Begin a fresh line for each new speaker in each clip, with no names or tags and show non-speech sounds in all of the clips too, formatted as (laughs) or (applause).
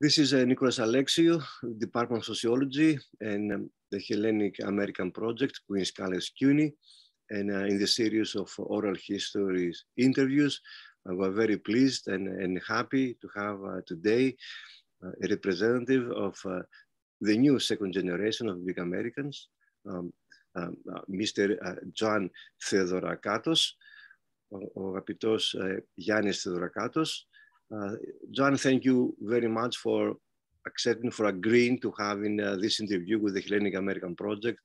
This is uh, Nicholas Alexiou, Department of Sociology and um, the Hellenic American Project, Queens College CUNY. And uh, in the series of oral histories interviews, uh, we're very pleased and, and happy to have uh, today uh, a representative of uh, the new second generation of big Americans, um, um Mr. John Theodorakatos, ο, ο αγαπητός Γιάννης Θεοδωρακάτος, uh, John, thank you very much for accepting, for agreeing to having uh, this interview with the Hellenic American Project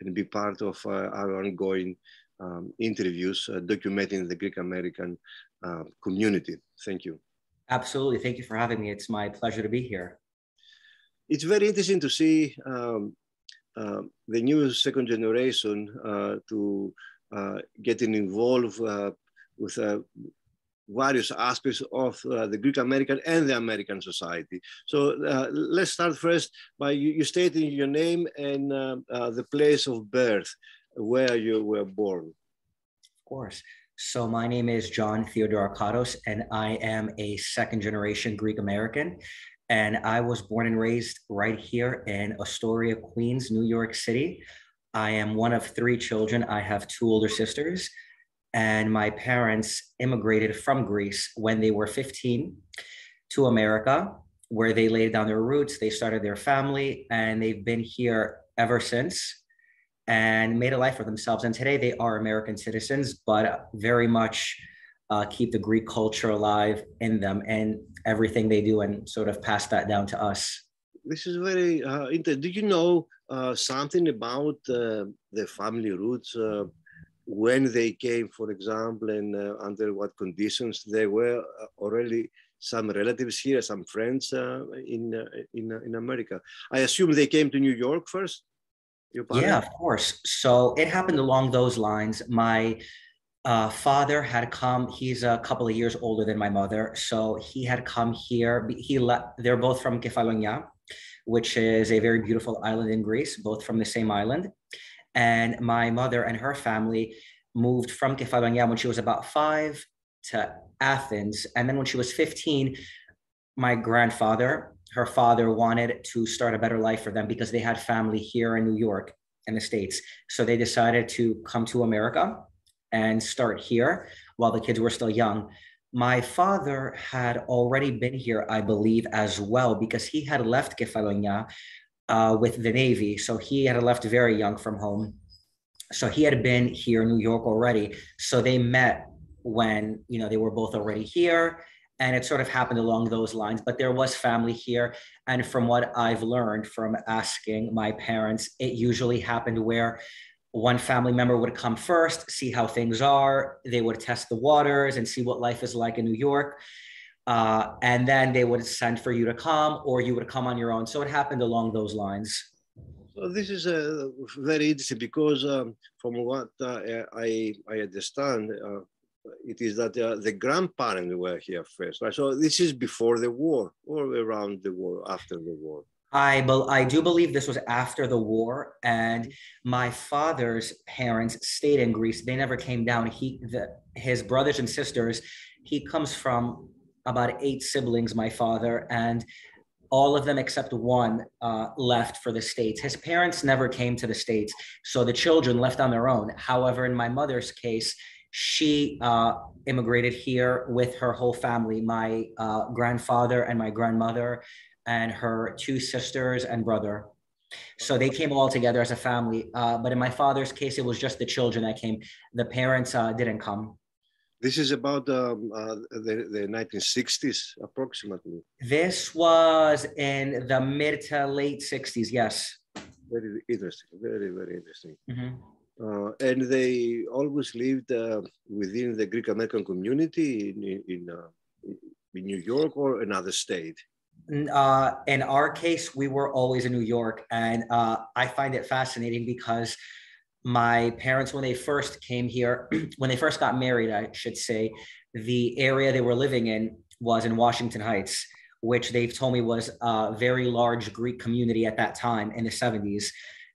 and be part of uh, our ongoing um, interviews uh, documenting the Greek American uh, community. Thank you.
Absolutely. Thank you for having me. It's my pleasure to be here.
It's very interesting to see um, uh, the new second generation to getting involved with various aspects of uh, the Greek American and the American society. So uh, let's start first by you, you stating your name and uh, uh the place of birth where you were born.
Of course. So my name is John Theodorakatos, and I am a second generation Greek American. And I was born and raised right here in Astoria, Queens, New York City. I am one of three children. I have two older sisters and my parents immigrated from Greece when they were 15 to America, where they laid down their roots. They started their family, and they've been here ever since and made a life for themselves. And today they are American citizens, but very much uh, keep the Greek culture alive in them and everything they do, and sort of pass that down to us.
This is very uh, interesting. Do you know uh, something about uh, the family roots? When they came, for example, and uh, under what conditions they were uh, already some relatives here, some friends uh, in, uh, in, uh, in America. I assume they came to New York first?
Yeah, of course. So it happened along those lines. My uh, father had come, he's a couple of years older than my mother. So he had come here. He left, they're both from Kefalonia, which is a very beautiful island in Greece, both from the same island. And my mother and her family moved from Kefalonia when she was about five to Athens. And then when she was 15, my grandfather, her father, wanted to start a better life for them because they had family here in New York in the States. So they decided to come to America and start here while the kids were still young. My father had already been here, I believe, as well, because he had left Kefalonia uh, with the Navy. So he had left very young from home. So he had been here in New York already. So they met when, you know, they were both already here. And it sort of happened along those lines. But there was family here. And from what I've learned from asking my parents, it usually happened where one family member would come first, see how things are. They would test the waters and see what life is like in New York uh, and then they would send for you to come or you would come on your own so it happened along those lines
so this is uh, very interesting because um, from what uh, I, I understand uh, it is that uh, the grandparents were here first right so this is before the war or around the war after the war
I, be- I do believe this was after the war, and my father's parents stayed in Greece. They never came down. He, the, his brothers and sisters, he comes from about eight siblings, my father, and all of them except one uh, left for the States. His parents never came to the States, so the children left on their own. However, in my mother's case, she uh, immigrated here with her whole family my uh, grandfather and my grandmother, and her two sisters and brother. So they came all together as a family. Uh, but in my father's case, it was just the children that came. The parents uh, didn't come.
This is about um, uh, the, the 1960s, approximately.
This was in the mid to late 60s, yes.
Very interesting, very, very interesting. Mm-hmm. Uh, and they always lived uh, within the Greek American community in, in, uh, in, New York or another state?
Uh, in our case, we were always in New York. And uh, I find it fascinating because my parents when they first came here (clears throat) when they first got married i should say the area they were living in was in washington heights which they've told me was a very large greek community at that time in the 70s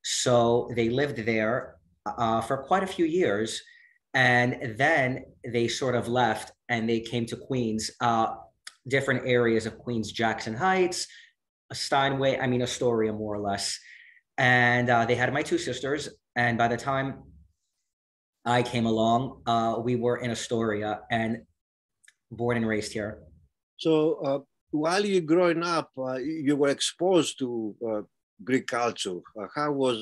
so they lived there uh, for quite a few years and then they sort of left and they came to queens uh, different areas of Queens, Jackson Heights, Steinway, I mean, Astoria, more or less. And uh, they had my two sisters. And by the time I came along, uh, we were in Astoria and born and raised here.
So uh, while you growing up, uh, you were exposed to uh, Greek culture. Uh, how was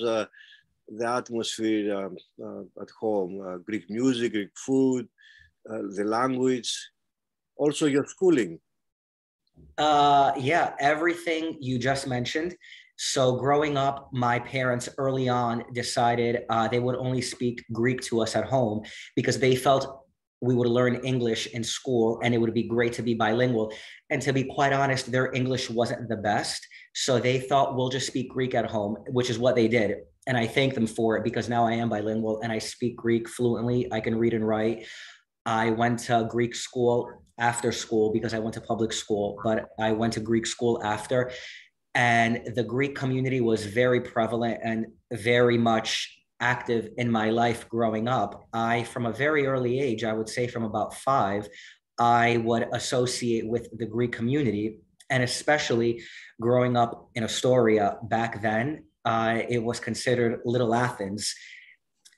the atmosphere um, at home? Greek music, Greek food, the language, also your schooling.
Uh, yeah, everything you just mentioned. So, growing up, my parents early on decided uh, they would only speak Greek to us at home because they felt we would learn English in school and it would be great to be bilingual. And to be quite honest, their English wasn't the best. So, they thought we'll just speak Greek at home, which is what they did. And I thank them for it because now I am bilingual and I speak Greek fluently. I can read and write. I went to Greek school after school because I went to public school, but I went to Greek school after. And the Greek community was very prevalent and very much active in my life growing up. I, from a very early age, I would say from about five, I would associate with the Greek community. And especially growing up in Astoria back then, uh, it was considered Little Athens.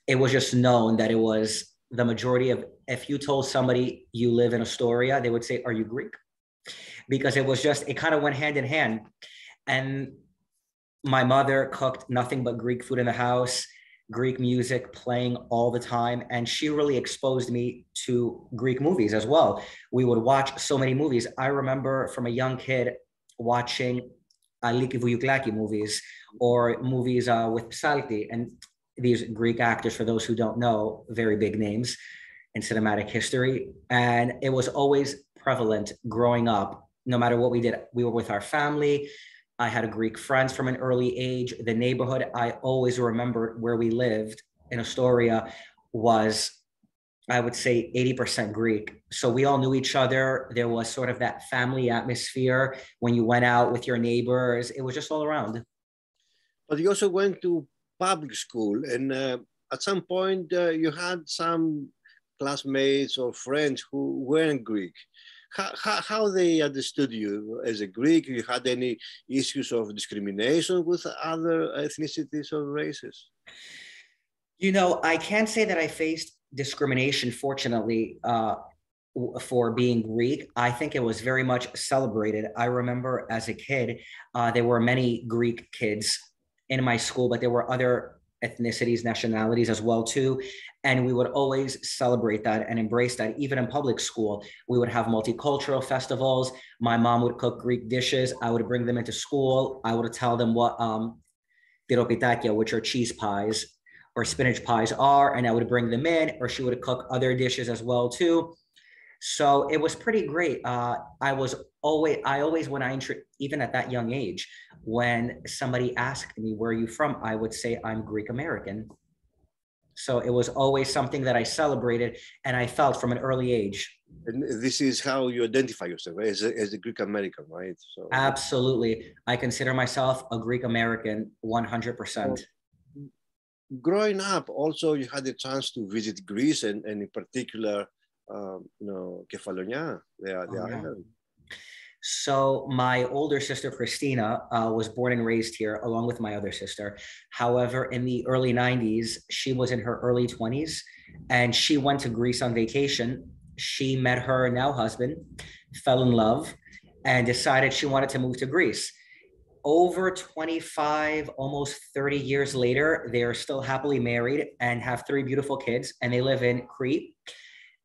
It was just known that it was the majority of if you told somebody you live in Astoria, they would say, "Are you Greek?" Because it was just it kind of went hand in hand, and my mother cooked nothing but Greek food in the house, Greek music playing all the time, and she really exposed me to Greek movies as well. We would watch so many movies. I remember from a young kid watching Aliki Vougiouklaki movies or movies uh, with Psalti. And these Greek actors, for those who don't know, very big names in cinematic history. And it was always prevalent growing up, no matter what we did. We were with our family. I had Greek friends from an early age. The neighborhood, I always remembered where we lived in Astoria was, I would say, 80% Greek. So we all knew each other. There was sort of that family atmosphere when you went out with your neighbors. It was just all around.
But you also went to public school, and uh, at some point uh, you had some classmates or friends who weren't Greek. How, how, how, they understood you as a Greek? You had any issues of discrimination with other ethnicities or races?
You know, I can't say that I faced discrimination, fortunately, uh, for being Greek. I think it was very much celebrated. I remember as a kid, uh, there were many Greek kids in my school, but there were other ethnicities, nationalities as well too. And we would always celebrate that and embrace that. Even in public school, we would have multicultural festivals. My mom would cook Greek dishes. I would bring them into school. I would tell them what um, tiropitakia, which are cheese pies or spinach pies are, and I would bring them in, or she would cook other dishes as well too. So it was pretty great. Uh, I was always, I always, when I, even at that young age, when somebody asked me, where are you from? I would say, I'm Greek American. So it was always something that I celebrated and I felt from an early age.
And this is how you identify yourself as, a, as a Greek American, right?
So absolutely, I consider myself a Greek American, one hundred percent.
Growing up, also you had the chance to visit Greece and, and in particular um, you know, Kefalonia, the, the oh, island.
So my older sister Christina uh, was born and raised here, along with my other sister. However, in the early '90s, she was in her early 20s, and she went to Greece on vacation. She met her now husband, fell in love, and decided she wanted to move to Greece. Over 25, almost 30 years later, they are still happily married and have three beautiful kids, and they live in Crete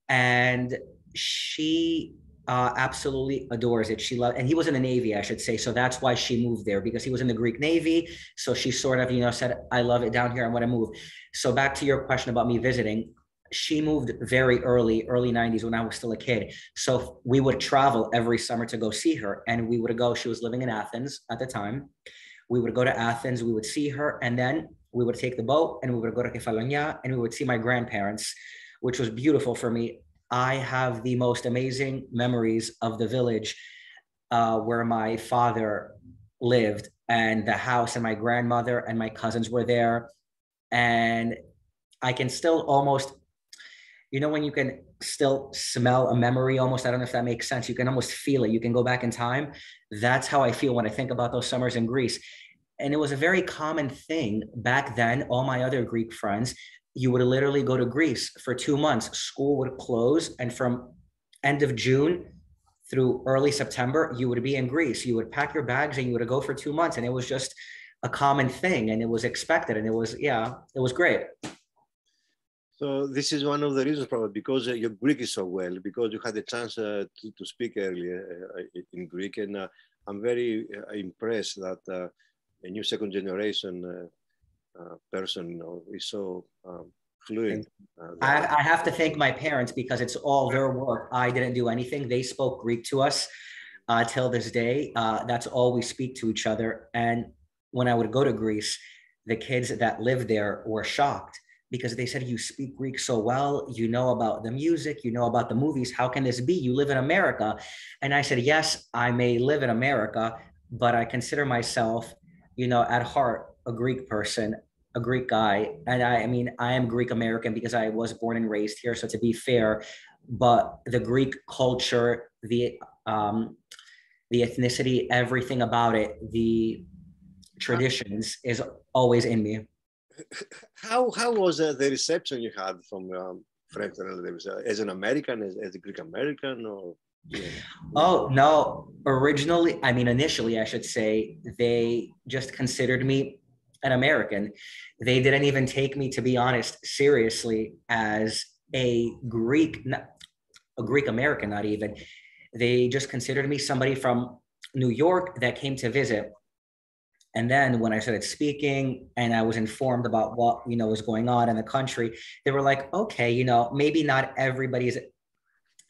and she uh, absolutely adores it. She loved, and he was in the Navy, I should say. So that's why she moved there because he was in the Greek Navy. So she sort of, you know, said, I love it down here. I want to move. So back to your question about me visiting, she moved very early, early 90s when I was still a kid. So we would travel every summer to go see her. And we would go, she was living in Athens at the time. We would go to Athens, we would see her, and then we would take the boat and we would go to Kefalonia and we would see my grandparents which was beautiful for me. I have the most amazing memories of the village uh, where my father lived and the house and my grandmother and my cousins were there. And I can still almost, you know when you can still smell a memory almost i don't know if that makes sense. You can almost feel it. You can go back in time. That's how i feel when i think about those summers in greece. And it was a very common thing back then all my other greek friends you would literally go to greece for two months school would close and from end of june through early september you would be in greece you would pack your bags and you would go for two months and it was just a common thing and it was expected and it was yeah it was great
so this is one of the reasons probably because uh, your Greek is so well, because you had the chance uh, to, to speak earlier uh, in Greek. And uh, I'm very uh, impressed that uh, a new second generation Uh, person you know, is so um, fluent.
Uh, I, I, have to thank my parents because it's all their work. I didn't do anything. They spoke Greek to us uh, till this day. that's all we speak to each other. And when I would go to Greece, the kids that lived there were shocked because they said you speak Greek so well, you know about the music, you know about the movies. How can this be? You live in America. And I said, yes, I may live in America, but I consider myself, you know, at heart, a Greek person, a Greek guy. And I, I mean, I am Greek American because I was born and raised here. So to be fair, but the Greek culture, the um, the ethnicity, everything about it, the traditions is always in me
how how was uh, the reception you had from um, friends and relatives uh, as an American, as, as a Greek American, or?
Yeah. Oh no! Originally, I mean, initially, I should say, they just considered me an American. They didn't even take me, to be honest, seriously as a Greek, a Greek American. Not even. They just considered me somebody from New York that came to visit and then when I started speaking and I was informed about what, you know, was going on in the country, they were like, okay, you know, maybe not everybody's,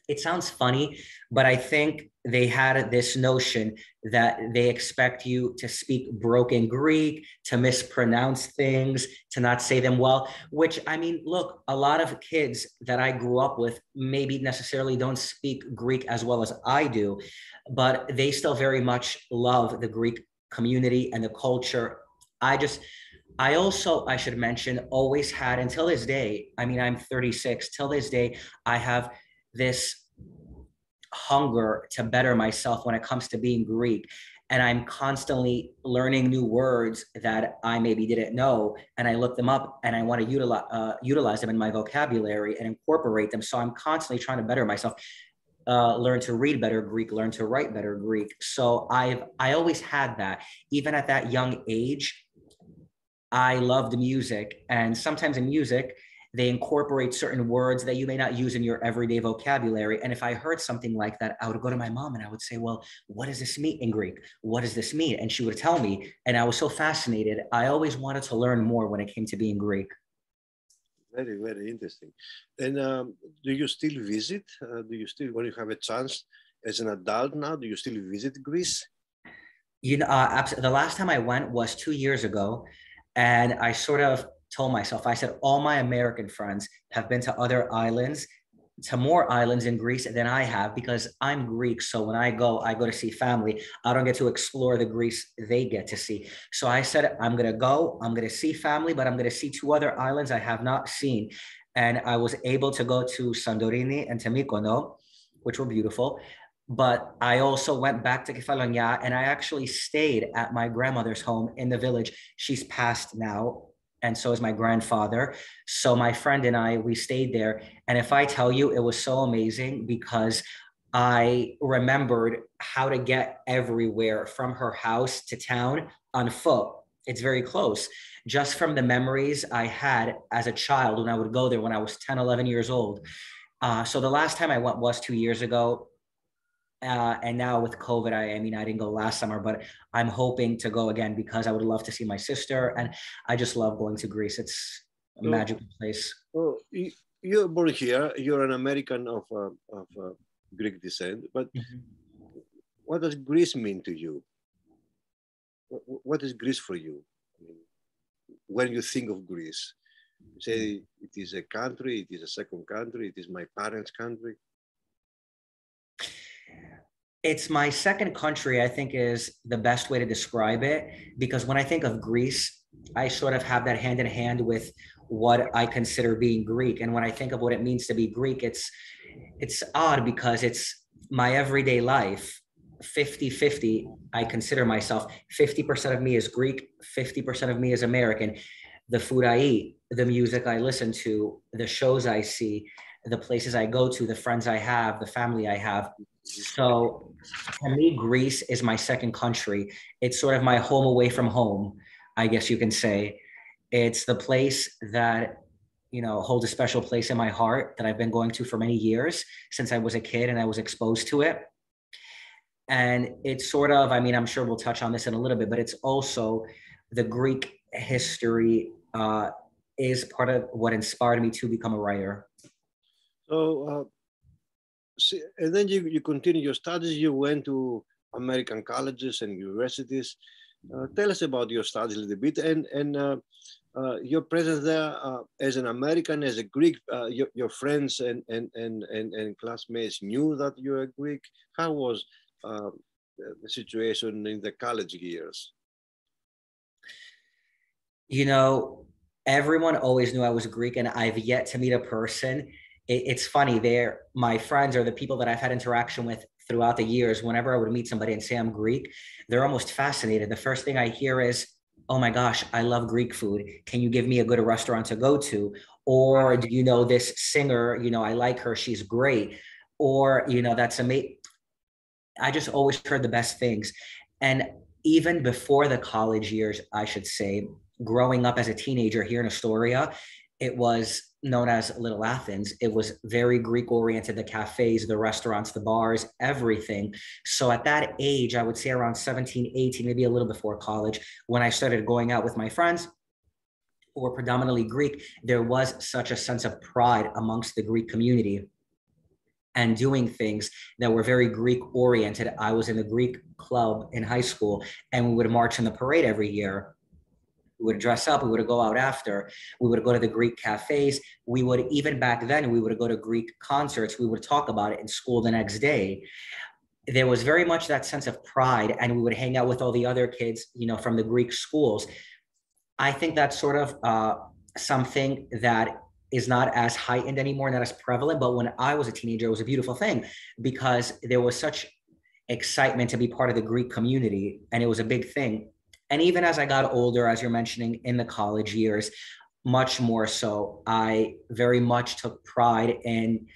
it sounds funny, but I think they had this notion that they expect you to speak broken Greek, to mispronounce things, to not say them well, which I mean, look, a lot of kids that I grew up with maybe necessarily don't speak Greek as well as I do, but they still very much love the Greek community and the culture. I just, I also, I should mention, always had until this day, I mean, I'm 36, till this day, I have this hunger to better myself when it comes to being Greek. And I'm constantly learning new words that I maybe didn't know. And I look them up and I want to utilize, uh, utilize them in my vocabulary and incorporate them. So I'm constantly trying to better myself uh, learn to read better Greek, learn to write better Greek. So I've I always had that. Even at that young age, I loved music, and sometimes in music they incorporate certain words that you may not use in your everyday vocabulary. And if I heard something like that, I would go to my mom and I would say, "Well, what does this mean in Greek? What does this mean?" And she would tell me, and I was so fascinated. I always wanted to learn more when it came to being Greek.
Very, very interesting. And um, do you still visit? Uh, do you still, when you have a chance as an adult now, do you still visit Greece?
You know, uh, the last time I went was two years ago, and I sort of told myself, I said, all my American friends have been to other islands to more islands in Greece than I have because I'm Greek. So when I go, I go to see family. I don't get to explore the Greece they get to see. So I said, I'm going to go, I'm going to see family, but I'm going to see two other islands I have not seen. And I was able to go to Santorini and to Mykonos, which were beautiful. But I also went back to Kefalonia and I actually stayed at my grandmother's home in the village. She's passed now and so is my grandfather. So my friend and I, we stayed there. And if I tell you, it was so amazing because I remembered how to get everywhere from her house to town on foot. It's very close. Just from the memories I had as a child when I would go there when I was 10, 11 years old. Uh, so the last time I went was two years ago. Uh, and now with COVID, I, I, mean, I didn't go last summer, but I'm hoping to go again because I would love to see my sister, and I just love going to Greece. It's a oh, magical place.
Oh, you're born here. You're an American of uh, of uh, Greek descent, but mm-hmm. what does Greece mean to you? What is Greece for you? I mean, when you think of Greece, you say mm-hmm. it is a country, it is a second country, it is my parents' country
it's my second country, I think, is the best way to describe it. Because when I think of Greece, I sort of have that hand in hand with what I consider being Greek. And when I think of what it means to be Greek, it's it's odd because it's my everyday life 50 50 i consider myself 50% of me is greek 50% of me is american the food i eat the music i listen to the shows i see the places i go to the friends i have the family i have so for me greece is my second country it's sort of my home away from home i guess you can say it's the place that you know holds a special place in my heart that I've been going to for many years since I was a kid and I was exposed to it. And it's sort of, I mean, I'm sure we'll touch on this in a little bit, but it's also the Greek history uh, is part of what inspired me to become a writer.
So, uh, and then you, you continue your studies. You went to American colleges and universities. Uh, tell us about your studies a little bit and and uh, uh, your presence there uh, as an American, as a Greek, uh, your, your, friends and, and, and, and, and classmates knew that you were Greek. How was uh, the situation in the college years?
You know, everyone always knew I was Greek, and I've yet to meet a person. It, it's funny, they're my friends or the people that I've had interaction with throughout the years. Whenever I would meet somebody and say I'm Greek, they're almost fascinated. The first thing I hear is, oh my gosh, I love Greek food. Can you give me a good restaurant to go to? Or do you know this singer? You know, I like her. She's great. Or, you know, that's amazing. I just always heard the best things. And even before the college years, I should say, growing up as a teenager here in Astoria, it was known as Little Athens. It was very Greek oriented, the cafes, the restaurants, the bars, everything. So at that age, I would say around 17, 18, maybe a little before college, when I started going out with my friends who were predominantly Greek, there was such a sense of pride amongst the Greek community and doing things that were very Greek oriented. I was in the Greek club in high school and we would march in the parade every year we would dress up we would go out after we would go to the greek cafes we would even back then we would go to greek concerts we would talk about it in school the next day. There was very much that sense of pride and we would hang out with all the other kids you know from the greek schools. I think that's sort of uh, something that is not as heightened anymore not as prevalent but when i was a teenager it was a beautiful thing because there was such excitement to be part of the greek community and it was a big thing and even as I got older, as you're mentioning in the college years, much more so, I very much took pride in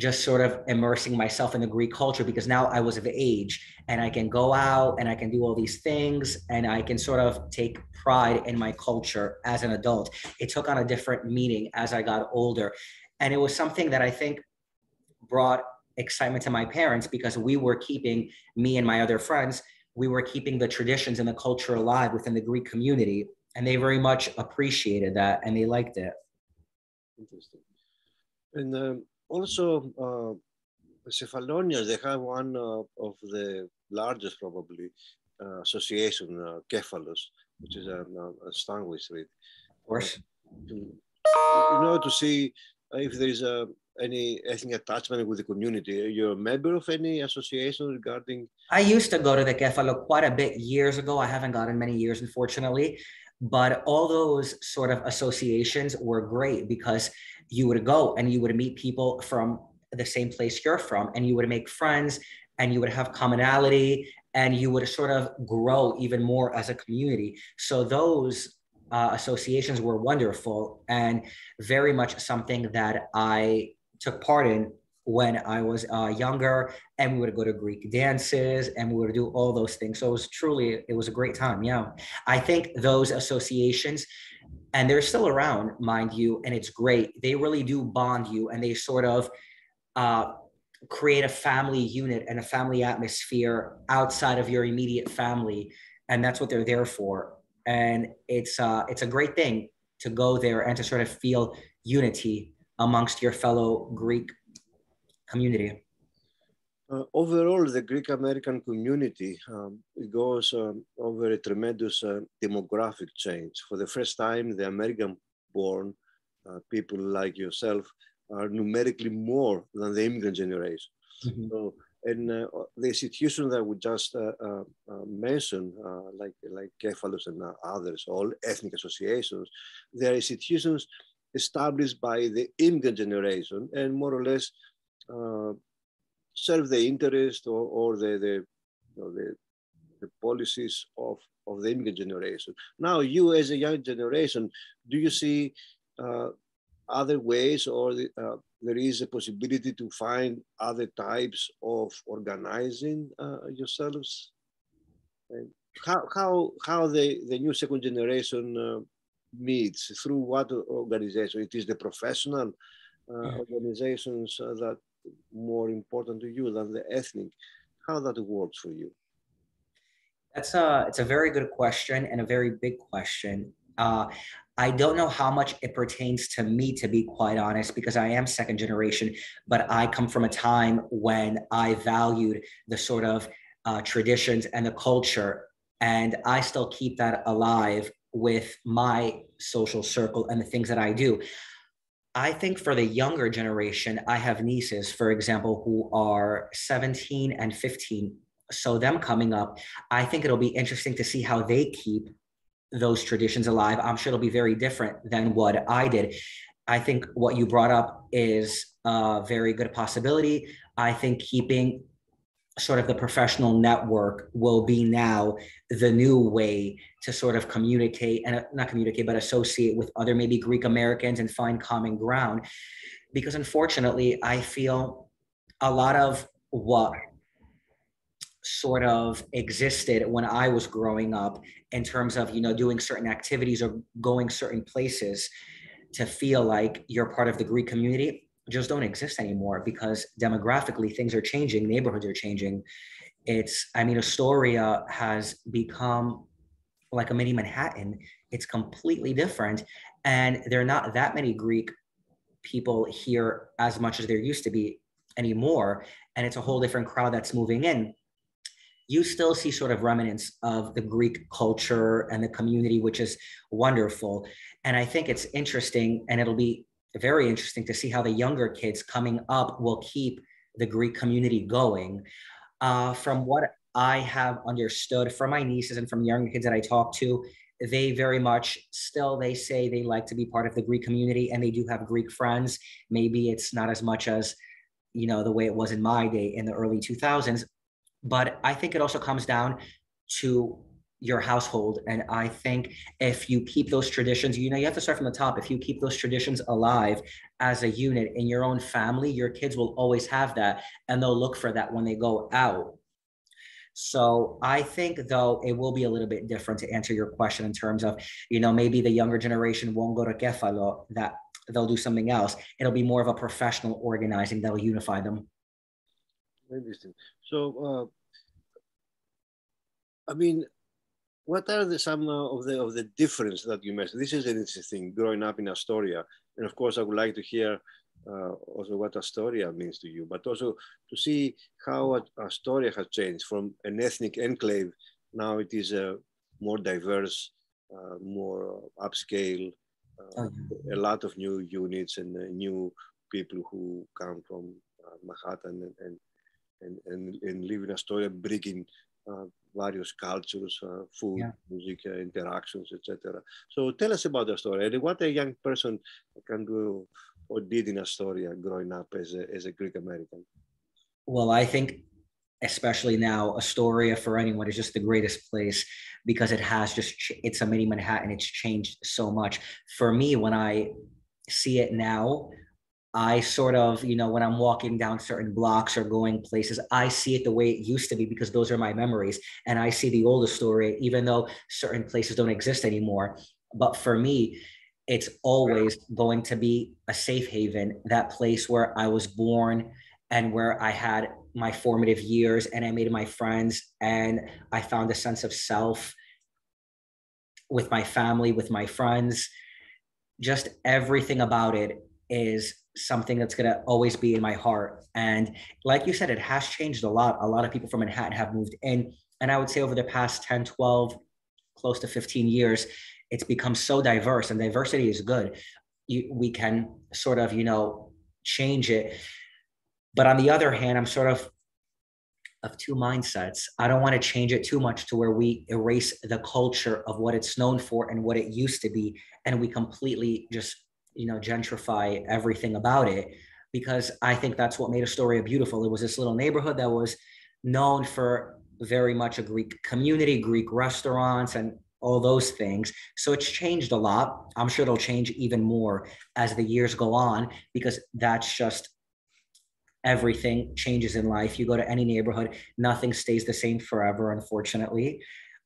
just sort of immersing myself in the Greek culture because now I was of age and I can go out and I can do all these things and I can sort of take pride in my culture as an adult. It took on a different meaning as I got older. And it was something that I think brought excitement to my parents because we were keeping me and my other friends we were keeping the traditions and the culture alive within the Greek community. And they very much appreciated that and they liked it.
Interesting. And um, also, uh, Cephallonians, they have one uh, of the largest, probably, uh, association, uh, Kefalos, which is a, a Steinway Street.
Of course.
You know to see if there is a any ethnic attachment with the community? You're you a member of any association regarding?
I used to go to the Kefalo quite a bit years ago. I haven't gotten many years, unfortunately. But all those sort of associations were great because you would go and you would meet people from the same place you're from and you would make friends and you would have commonality and you would sort of grow even more as a community. So those uh, associations were wonderful and very much something that I took part in when I was uh, younger, and we would go to Greek dances, and we would do all those things. So it was truly, it was a great time. Yeah, I think those associations, and they're still around, mind you, and it's great. They really do bond you, and they sort of uh, create a family unit and a family atmosphere outside of your immediate family, and that's what they're there for. And it's uh, it's a great thing to go there and to sort of feel unity amongst your fellow Greek community?
Uh, overall, the Greek American community um, goes um, over a tremendous uh, demographic change. For the first time, the American born uh, people like yourself are numerically more than the immigrant generation. Mm-hmm. So And uh, the institutions that we just uh, uh, uh mentioned, like like Kefalos and others, all ethnic associations, they are institutions established by the immigrant generation and more or less serve the interest or, or the, the, you know, the, the policies of, of the immigrant generation. Now, you as a young generation, do you see uh, other ways or the, uh, there is a possibility to find other types of organizing uh, yourselves? And how, how, how the, the new second generation uh, meets, through what organization? It is the professional uh, organizations uh, that more important to you than the ethnic? How that works for you?
That's a it's a very good question and a very big question. Uh, I don't know how much it pertains to me, to be quite honest, because I am second generation, but I come from a time when I valued the sort of uh, traditions and the culture, and I still keep that alive with my social circle and the things that I do. I think for the younger generation, I have nieces, for example, who are 17 and 15. So, them coming up, I think it'll be interesting to see how they keep those traditions alive. I'm sure it'll be very different than what I did. I think what you brought up is a very good possibility. I think keeping sort of the professional network will be now the new way to sort of communicate and uh, not communicate but associate with other maybe greek americans and find common ground because unfortunately i feel a lot of what sort of existed when i was growing up in terms of you know doing certain activities or going certain places to feel like you're part of the greek community just don't exist anymore because demographically things are changing, neighborhoods are changing. It's, I mean, Astoria has become like a mini Manhattan. It's completely different. And there are not that many Greek people here as much as there used to be anymore. And it's a whole different crowd that's moving in. You still see sort of remnants of the Greek culture and the community, which is wonderful. And I think it's interesting, and it'll be very interesting to see how the younger kids coming up will keep the Greek community going. Uh, from what I have understood from my nieces and from younger kids that I talk to, they very much still they say they like to be part of the Greek community and they do have Greek friends. Maybe it's not as much as you know the way it was in my day in the early 2000s, but I think it also comes down to your household. And I think if you keep those traditions, you know, you have to start from the top. If you keep those traditions alive as a unit in your own family, your kids will always have that and they'll look for that when they go out. So I think though it will be a little bit different to answer your question in terms of, you know, maybe the younger generation won't go to Kefalo, that they'll do something else. It'll be more of a professional organizing that'll unify them.
Interesting. So, uh, I mean, what are the, some of the of the difference that you mentioned? This is an interesting growing up in Astoria, and of course, I would like to hear uh, also what Astoria means to you, but also to see how Astoria has changed from an ethnic enclave. Now it is a more diverse, uh, more upscale, uh, oh, a lot of new units and uh, new people who come from uh, Manhattan and, and and, and, and live in Astoria, bringing uh, various cultures, uh, food, yeah. music, uh, interactions, etc. So tell us about Astoria and what a young person can do or did in Astoria growing up as a, as a Greek American.
Well, I think especially now Astoria for anyone is just the greatest place because it has just it's a mini Manhattan. It's changed so much. For me, when I see it now, I sort of, you know, when I'm walking down certain blocks or going places, I see it the way it used to be because those are my memories. And I see the old Astoria, even though certain places don't exist anymore. But for me, it's always going to be a safe haven, that place where I was born and where I had my formative years and I made my friends and I found a sense of self with my family, with my friends. Just everything about it is something that's going to always be in my heart. And like you said, it has changed a lot. A lot of people from Manhattan have moved in. And I would say over the past 10, 12, close to 15 years, it's become so diverse and diversity is good. You, we can sort of, you know, change it. But on the other hand, I'm sort of of two mindsets. I don't want to change it too much to where we erase the culture of what it's known for and what it used to be, and we completely just you know gentrify everything about it because I think that's what made Astoria beautiful. It was this little neighborhood that was known for very much a Greek community, Greek restaurants, and all those things. So it's changed a lot. I'm sure it'll change even more as the years go on because that's just everything changes in life. You go to any neighborhood, nothing stays the same forever, unfortunately.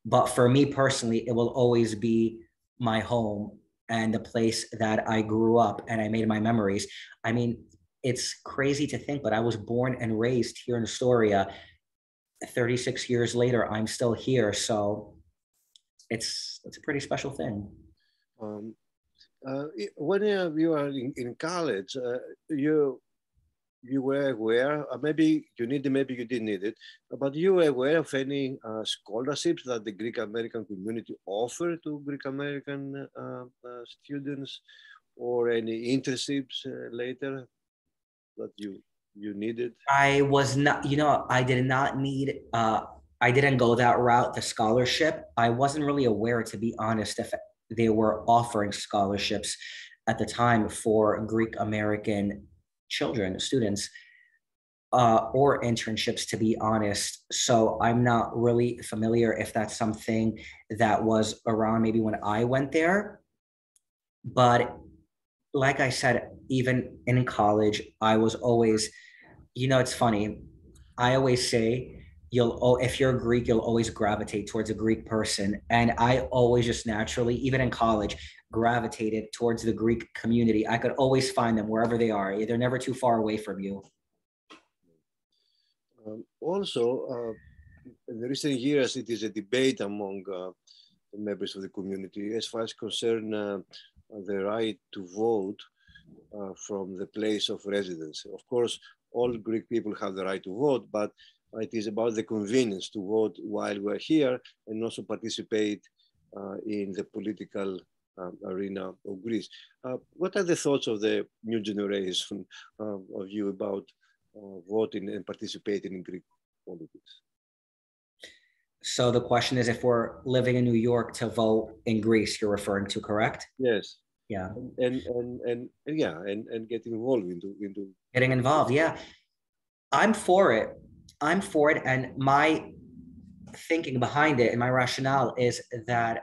But for me personally, it will always be my home and the place that I grew up and I made my memories. I mean, it's crazy to think, but I was born and raised here in Astoria. 36 years later, I'm still here. So it's it's a pretty special thing. Um,
uh, when you are in, in college, uh, you you were aware, uh, maybe you needed, maybe you didn't need it, but you were aware of any uh, scholarships that the Greek American community offered to Greek American uh, uh, students, or any internships later that you you needed?
I was not, you know, I did not need. Uh, I didn't go that route. The scholarship, I wasn't really aware, to be honest, if they were offering scholarships at the time for Greek American children, students, uh, or internships, to be honest. So I'm not really familiar if that's something that was around maybe when I went there. But like I said, even in college, I was always, you know, it's funny. I always say, you'll oh, if you're Greek, you'll always gravitate towards a Greek person. And I always just naturally, even in college, gravitated towards the Greek community. I could always find them wherever they are. They're never too far away from you.
Um, also, uh, in the recent years, it is a debate among uh, members of the community as far as concern uh, the right to vote uh, from the place of residence. Of course, all Greek people have the right to vote, but it is about the convenience to vote while we're here and also participate uh, in the political um, arena of Greece. Uh, what are the thoughts of the new generation uh, of you about uh, voting and participating in Greek politics?
So the question is if we're living in New York to vote in Greece, you're referring to, correct?
Yes.
Yeah.
And and and, and yeah, and, and getting involved into into
getting involved. Yeah. I'm for it. I'm for it. And my thinking behind it and my rationale is that,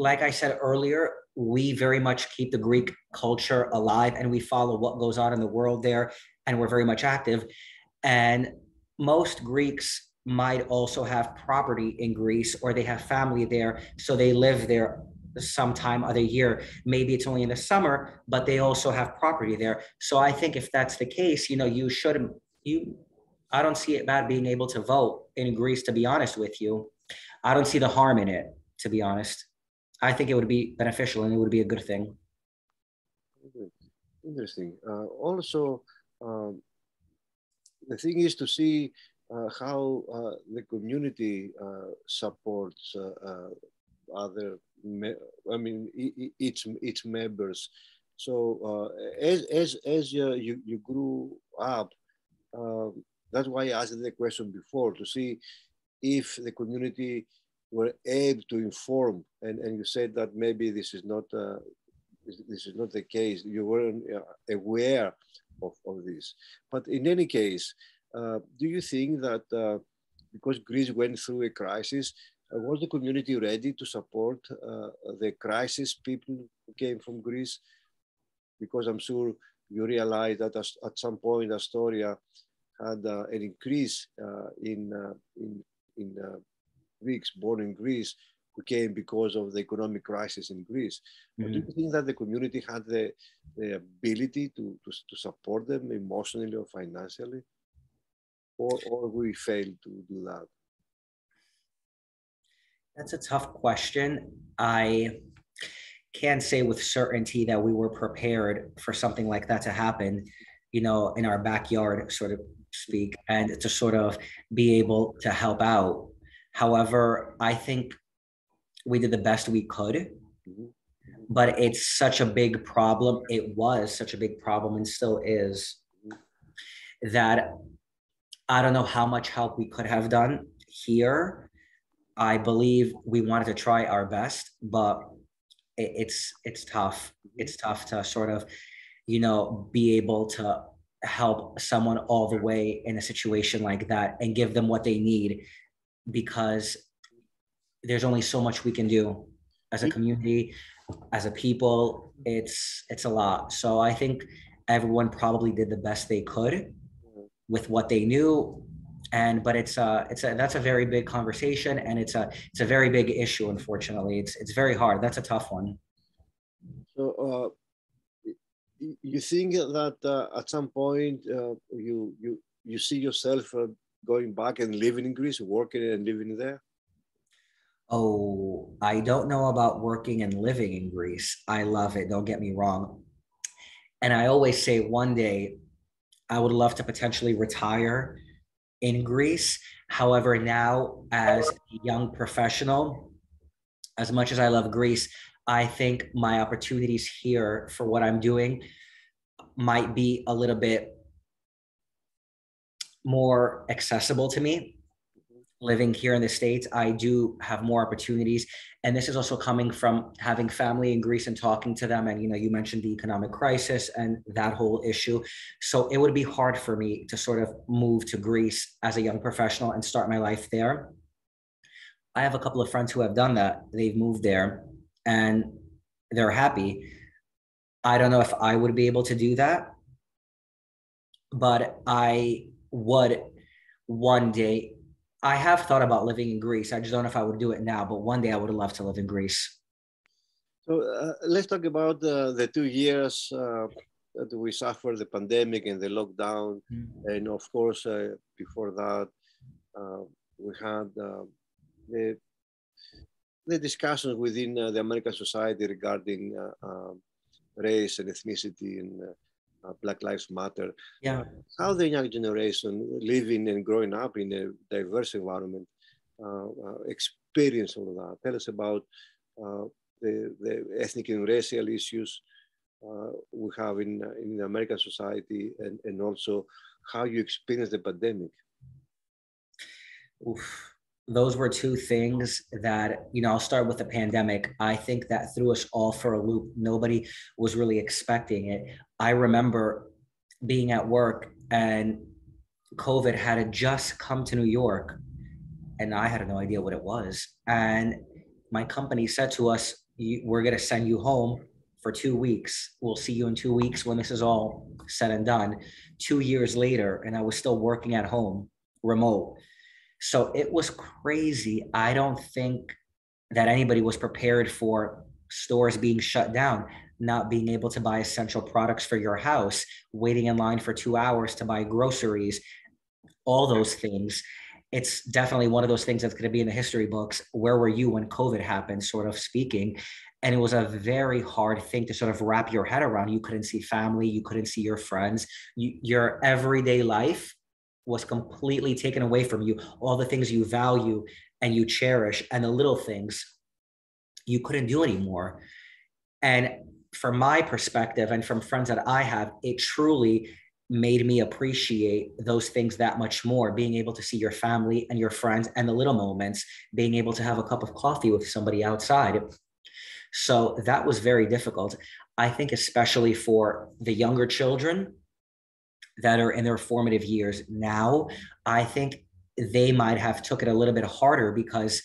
like I said earlier, we very much keep the Greek culture alive and we follow what goes on in the world there. And we're very much active. And most Greeks might also have property in Greece or they have family there. So they live there sometime other year. Maybe it's only in the summer, but they also have property there. So I think if that's the case, you know, you shouldn't you I don't see it bad being able to vote in Greece, to be honest with you. I don't see the harm in it, to be honest. I think it would be beneficial and it would be a good thing.
Interesting. Uh, also, um, the thing is to see uh, how uh, the community uh, supports uh, uh, other, I mean, its its members. So as as as you you grew up, um, that's why I asked the question before to see if the community were able to inform. And, and you said that maybe this is not uh, this is not the case. You weren't uh, aware of, of this. But in any case, uh, do you think that uh, because Greece went through a crisis, uh, was the community ready to support uh, the crisis people who came from Greece? Because I'm sure you realize that at some point Astoria had an increase in, in, in Greeks born in Greece who came because of the economic crisis in Greece. Mm-hmm. Do you think that the community had the, the ability to, to, to support them emotionally or financially? Or, or we failed to do that?
That's a tough question. I can't say with certainty that we were prepared for something like that to happen, you know, in our backyard, sort of speak and to sort of be able to help out. However, I think we did the best we could, but it's such a big problem. It was such a big problem and still is that I don't know how much help we could have done here. I believe we wanted to try our best, but it, it's it's tough. It's tough to sort of, you know, be able to help someone all the way in a situation like that and give them what they need because there's only so much we can do as a community as a people. It's it's a lot. So i think everyone probably did the best they could with what they knew. And but it's a it's a that's a very big conversation and it's a it's a very big issue unfortunately. It's it's very hard. That's a tough one.
So uh you think that uh, at some point uh, you you you see yourself uh, going back and living in Greece, working and living there?
Oh, I don't know about working and living in Greece. I love it. Don't get me wrong. And I always say one day I would love to potentially retire in Greece. However, now as a young professional, as much as I love Greece, I think my opportunities here for what I'm doing might be a little bit more accessible to me mm-hmm. living here in the states i do have more opportunities. And this is also coming from having family in greece and talking to them. And you know you mentioned the economic crisis and that whole issue. So it would be hard for me to sort of move to greece as a young professional and start my life there. I have a couple of friends who have done that. They've moved there and they're happy. I don't know if i would be able to do that but i would one day I have thought about living in Greece. I just don't know if I would do it now, but one day I would love to live in Greece.
So uh, let's talk about uh, the two years uh, that we suffered the pandemic and the lockdown. Mm-hmm. And of course, uh, before that, uh, we had uh, the, the discussions within the American society regarding race and ethnicity and uh, Black Lives Matter.
Yeah.
How the young generation living and growing up in a diverse environment uh, uh, experience all of that. Tell us about uh, the, the ethnic and racial issues uh, we have in, in American society and, and also how you experience the pandemic.
Oof those were two things that you know i'll start with the pandemic. I think that threw us all for a loop. Nobody was really expecting it. I remember being at work and covid had just come to new york and i had no idea what it was. And my company said to us we're going to send you home for two weeks. We'll see you in two weeks when this is all said and done. Two years later and i was still working at home remote so it was crazy. I don't think that anybody was prepared for stores being shut down, not being able to buy essential products for your house, waiting in line for two hours to buy groceries, all those things. It's definitely one of those things that's going to be in the history books. Where were you when COVID happened, sort of speaking? And it was a very hard thing to sort of wrap your head around. You couldn't see family, you couldn't see your friends, you, your everyday life was completely taken away from you all the things you value and you cherish and the little things you couldn't do anymore. And from my perspective and from friends that i have it truly made me appreciate those things that much more being able to see your family and your friends and the little moments being able to have a cup of coffee with somebody outside. So that was very difficult. I think especially for the younger children that are in their formative years now, I think they might have took it a little bit harder because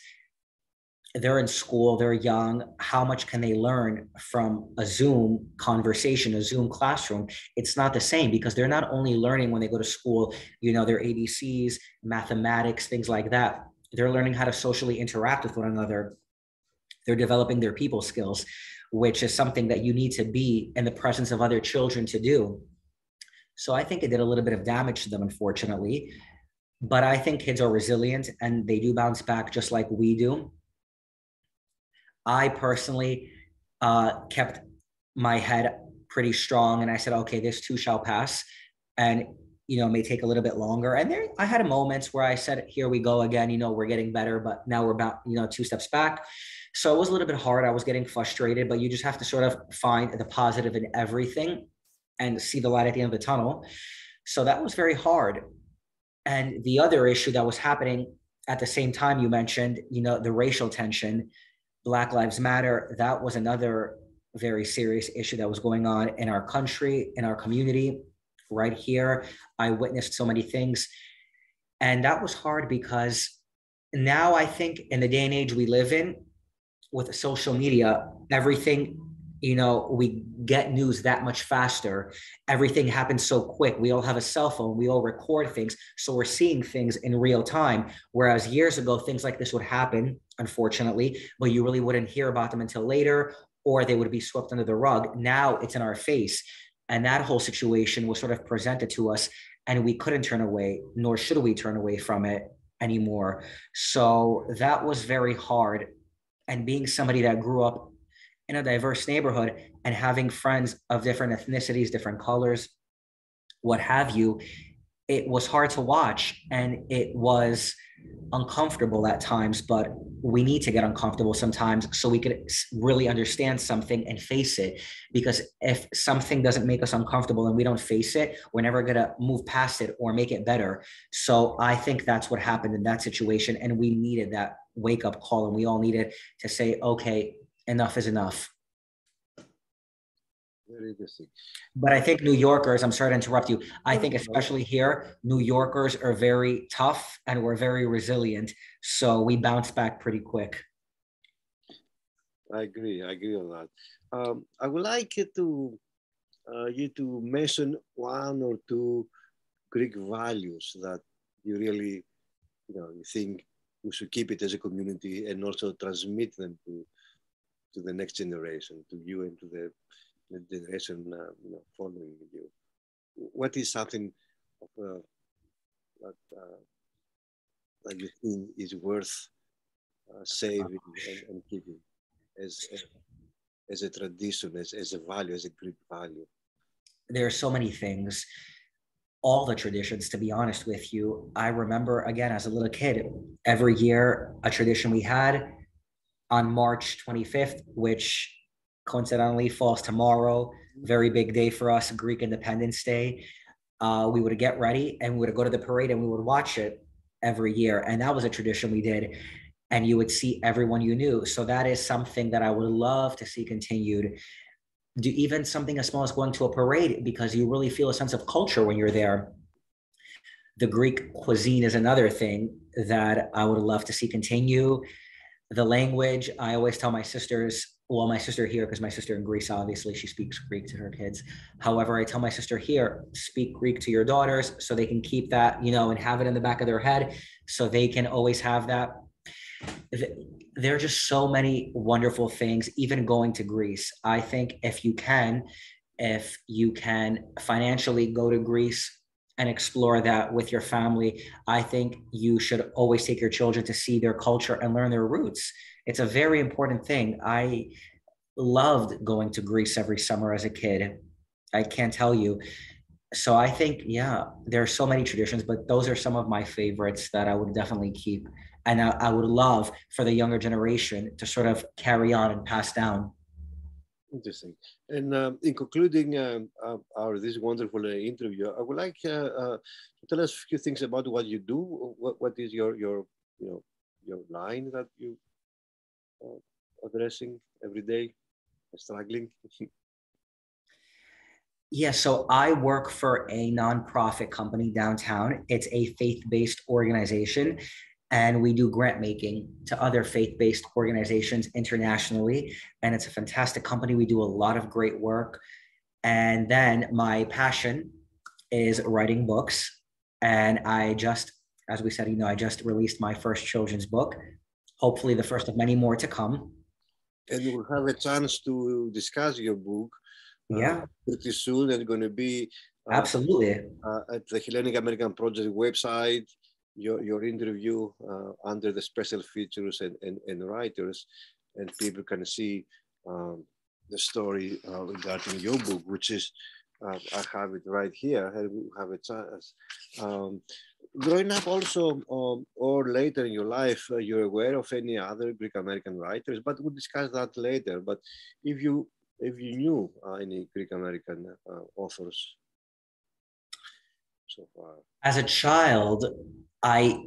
they're in school, they're young. How much can they learn from a Zoom conversation, a Zoom classroom? It's not the same because they're not only learning when they go to school, you know, their ABCs, mathematics, things like that. They're learning how to socially interact with one another. They're developing their people skills, which is something that you need to be in the presence of other children to do. So I think it did a little bit of damage to them, unfortunately. But I think kids are resilient and they do bounce back just like we do. I personally uh, kept my head pretty strong and I said, okay, this too shall pass. And you know, may take a little bit longer. And there, I had moments where I said, "Here we go again." You know, we're getting better, but now we're about, you know, two steps back. So it was a little bit hard. I was getting frustrated, but you just have to sort of find the positive in everything and see the light at the end of the tunnel. So that was very hard. And the other issue that was happening at the same time you mentioned, you know, the racial tension, Black Lives Matter, that was another very serious issue that was going on in our country, in our community, right here. I witnessed so many things. And that was hard because now I think in the day and age we live in with social media, everything you know we get news that much faster. Everything happens so quick. We all have a cell phone. We all record things. So we're seeing things in real time. Whereas years ago things like this would happen unfortunately but you really wouldn't hear about them until later or they would be swept under the rug. Now it's in our face. And that whole situation was sort of presented to us and we couldn't turn away nor should we turn away from it anymore. So that was very hard. And being somebody that grew up in a diverse neighborhood and having friends of different ethnicities, different colors, what have you, it was hard to watch and it was uncomfortable at times, but we need to get uncomfortable sometimes so we could really understand something and face it. Because if something doesn't make us uncomfortable and we don't face it, we're never going to move past it or make it better. So I think that's what happened in that situation. And we needed that wake up call and we all needed to say, okay, enough is enough.
Very interesting.
But I think New Yorkers, I'm sorry to interrupt you. I think especially here, New Yorkers are very tough and we're very resilient. So we bounce back pretty quick.
I agree. I agree on that. Um, I would like you to uh, you to mention one or two Greek values that you really, you know, you think we should keep it as a community and also transmit them to to the next generation, to you and to the, the generation uh, you know, following you? What is something of, uh, that, uh, that you think is worth uh, saving (laughs) and, and, keeping as, as a tradition, as, as a value, as a Greek value?
There are so many things all the traditions, to be honest with you. I remember, again, as a little kid, every year a tradition we had on March 25th, which coincidentally falls tomorrow. Very big day for us, Greek Independence Day. Uh, we would get ready and we would go to the parade and we would watch it every year. And that was a tradition we did. And you would see everyone you knew. So that is something that I would love to see continued. Do even something as small as going to a parade because you really feel a sense of culture when you're there. The Greek cuisine is another thing that I would love to see continue the language i always tell my sisters well my sister here because my sister in greece obviously she speaks greek to her kids. However i tell my sister here speak greek to your daughters so they can keep that you know and have it in the back of their head so they can always have that. There are just so many wonderful things even going to greece. I think if you can if you can financially go to greece and explore that with your family. I think you should always take your children to see their culture and learn their roots. It's a very important thing. I loved going to Greece every summer as a kid. I can't tell you. So I think, yeah, there are so many traditions, but those are some of my favorites that I would definitely keep. And I, I would love for the younger generation to sort of carry on and pass down.
Interesting. And um, in concluding um, uh, our this wonderful uh, interview, I would like uh, uh, to tell us a few things about what you do. What, what is your your you know your line that you uh, addressing every day, struggling? (laughs)
Yeah, so I work for a nonprofit company downtown. It's a faith based organization and we do grant making to other faith-based organizations internationally. And it's a fantastic company. We do a lot of great work. And then my passion is writing books. And i just as we said you know i just released my first children's book. Hopefully the first of many more to come.
And we'll have a chance to discuss your book
uh, yeah. uh,
pretty soon it's going to be
uh, absolutely.
uh, at the hellenic american project website your, your interview uh, under the special features and, and, and writers, and people can see um, the story uh, regarding your book, which is, uh, I have it right here, I have it. Um, growing up also, um, or later in your life, uh, you're aware of any other Greek American writers, but we'll discuss that later. But if you if you knew uh, any Greek American uh, authors so far?
As a child, I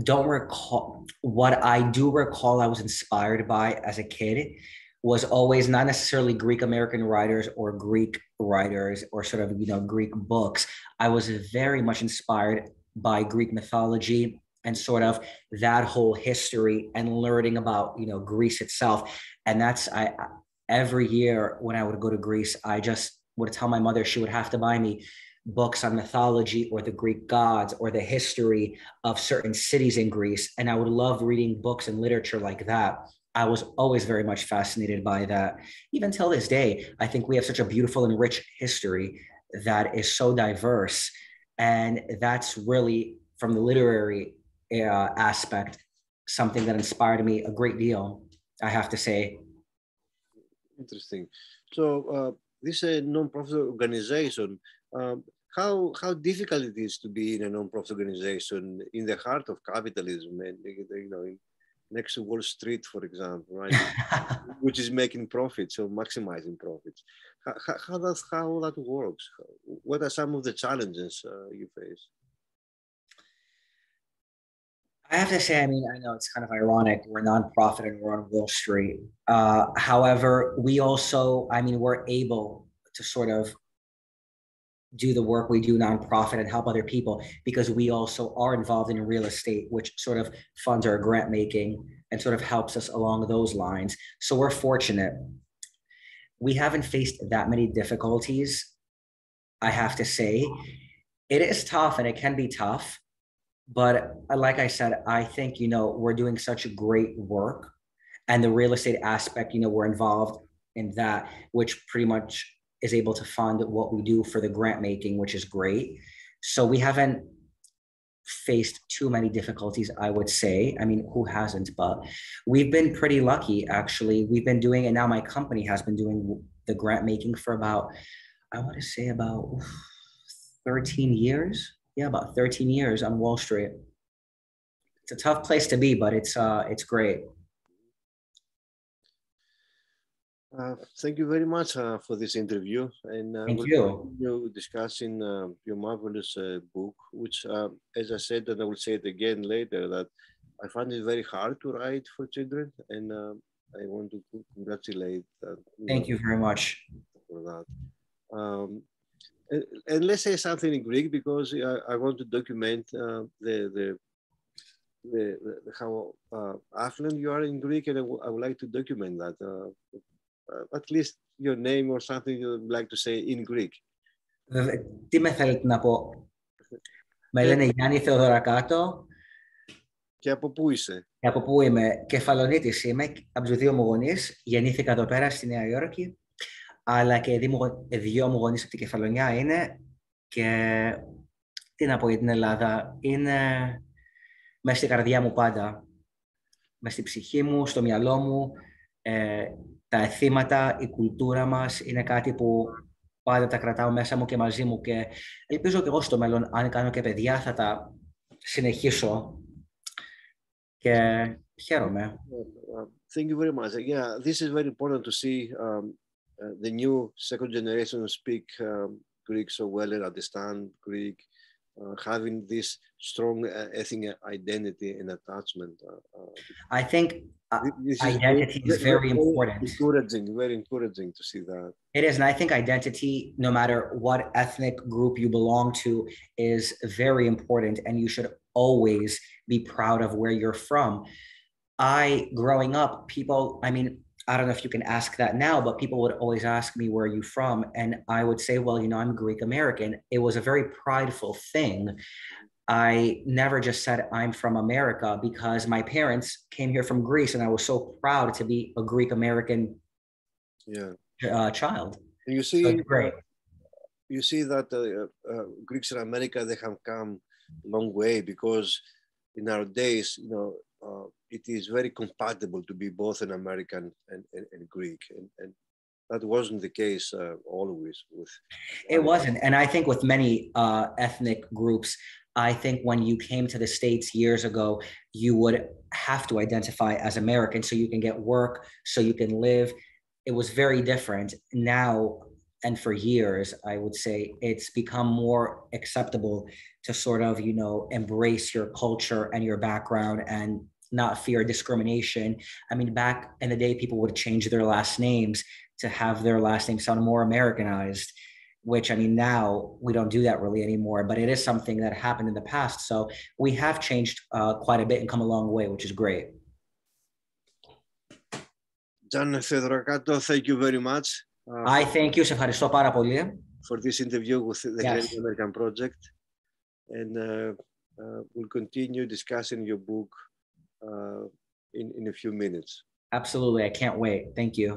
don't recall what I do recall I was inspired by as a kid was always not necessarily Greek American writers or Greek writers or sort of you know Greek books. I was very much inspired by Greek mythology and sort of that whole history and learning about you know Greece itself. And that's I every year when I would go to Greece, I just would tell my mother she would have to buy me books on mythology or the Greek gods or the history of certain cities in Greece. And I would love reading books and literature like that. I was always very much fascinated by that. Even till this day, I think we have such a beautiful and rich history that is so diverse. And that's really, from the literary uh, aspect, something that inspired me a great deal, I have to say.
Interesting. So, uh, this is a non-profit organization. Um, how how difficult it is to be in a non-profit organization in the heart of capitalism and you know next to Wall Street, for example, right, (laughs) which is making profits or maximizing profits. How, how, does how that works? What are some of the challenges uh, you face?
I have to say, I mean, I know it's kind of ironic. We're a nonprofit and we're on Wall Street. Uh, however, we also, I mean, we're able to sort of do the work we do nonprofit and help other people because we also are involved in real estate which sort of funds our grant making and sort of helps us along those lines. So we're fortunate. We haven't faced that many difficulties i have to say. It is tough and it can be tough but like i said i think you know we're doing such great work and the real estate aspect you know we're involved in that which pretty much is able to fund what we do for the grant making, which is great. So we haven't faced too many difficulties, I would say. I mean, who hasn't? But we've been pretty lucky, actually. We've been doing, and now my company has been doing the grant making for about, I want to say about 13 years. Yeah, about 13 years on Wall Street. It's a tough place to be, but it's uh, it's great.
Uh, thank you very much uh, for this interview.
And uh, thank we'll you.
Continue discussing uh, your marvelous uh, book, which, uh, as I said, and I will say it again later, that I find it very hard to write for children, and I want to congratulate.
thank you very much
for that. Um, and, and, let's say something in Greek because I, I want to document the the the, the, how uh, affluent you are in Greek, and I, would like to document that. Uh, at least your name or something you would like to say in Greek.
Τι με θέλετε να πω; Με λένε Γιάννη Θεοδωρακάτο.
Και από πού είσαι;
Και από πού είμαι; Κεφαλονίτης είμαι, από τους δύο μου γονείς. Γεννήθηκα εδώ πέρα στη Νέα Υόρκη. Αλλά και δύο μου γονείς από την Κεφαλονιά είναι. Και τι να πω για την Ελλάδα. Είναι μέσα στην καρδιά μου πάντα. Μέσα στην ψυχή μου, στο μυαλό μου. Ε, τα εθήματα, η κουλτούρα μας είναι κάτι που πάντα τα κρατάω μέσα μου και μαζί μου και ελπίζω και εγώ στο μέλλον, αν κάνω και παιδιά, θα τα συνεχίσω και χαίρομαι.
Thank you very much. Yeah, this is very important to see um, uh, the new second generation speak um, Greek so well and understand Greek, uh, having this strong uh, ethnic identity and attachment. Uh, uh
I think Uh, this identity is, is very important.
Encouraging, very encouraging to see that.
It is, and I think identity, no matter what ethnic group you belong to, is very important, and you should always be proud of where you're from. I, growing up, people, I mean, I don't know if you can ask that now, but people would always ask me, Where are you from? And I would say, Well, you know, I'm Greek American. It was a very prideful thing I never just said I'm from America because my parents came here from Greece and I was so proud to be a Greek American
yeah.
uh, child.
And you see, so great. You see that uh, uh, Greeks in America they have come a long way because in our days, you know, uh, it is very compatible to be both an American and, and, and Greek, and, and that wasn't the case uh, always with
it wasn't and i think with many uh, ethnic groups I think when you came to the States years ago, you would have to identify as American so you can get work, so you can live. It was very different. Now, and for years, I would say it's become more acceptable to sort of, you know, embrace your culture and your background and not fear discrimination. I mean, back in the day, people would change their last names to have their last name sound more Americanized, which I mean, now we don't do that really anymore, but it is something that happened in the past. So we have changed uh, quite a bit and come a long way, which is great.
John Theodorakato, thank you very much.
Uh, I thank you, ευχαριστώ πάρα πολύ.
For this interview with the yes. American Project. And uh, uh, we'll continue discussing your book uh, in, in a few minutes.
Absolutely. I can't wait. Thank you.